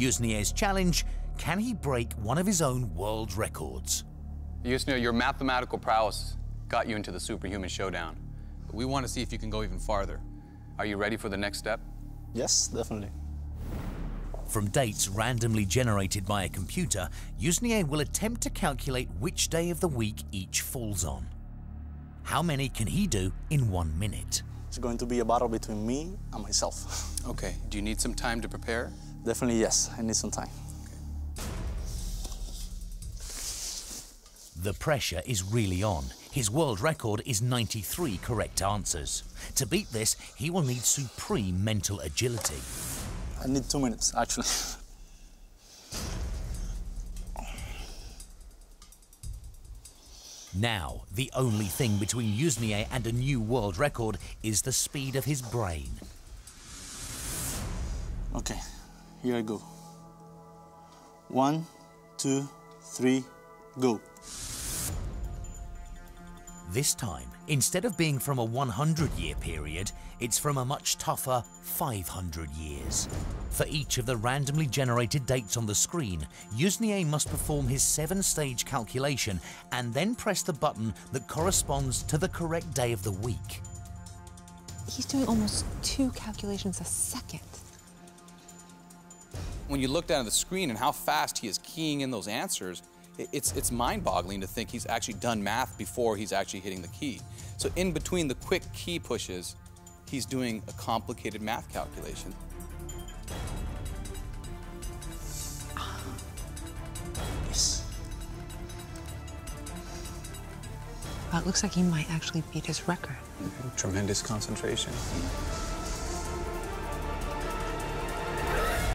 Yusnier's challenge, can he break one of his own world records? Yusnier, your mathematical prowess got you into the superhuman showdown. But We want to see if you can go even farther. Are you ready for the next step? Yes, definitely. From dates randomly generated by a computer, Yusnie will attempt to calculate which day of the week each falls on. How many can he do in one minute? It's going to be a battle between me and myself. Okay, do you need some time to prepare? Definitely yes, I need some time. The pressure is really on. His world record is 93 correct answers. To beat this, he will need supreme mental agility. I need two minutes, actually. Now, the only thing between Yusnier and a new world record is the speed of his brain. Okay, here I go. One, two, three, go. This time, instead of being from a 100 year period, it's from a much tougher 500 years. For each of the randomly generated dates on the screen, Yusnier must perform his seven stage calculation and then press the button that corresponds to the correct day of the week. He's doing almost two calculations a second. When you look down at the screen and how fast he is keying in those answers, it's, it's mind-boggling to think he's actually done math before he's actually hitting the key. So in between the quick key pushes, he's doing a complicated math calculation. Yes. Well, it looks like he might actually beat his record. Tremendous concentration.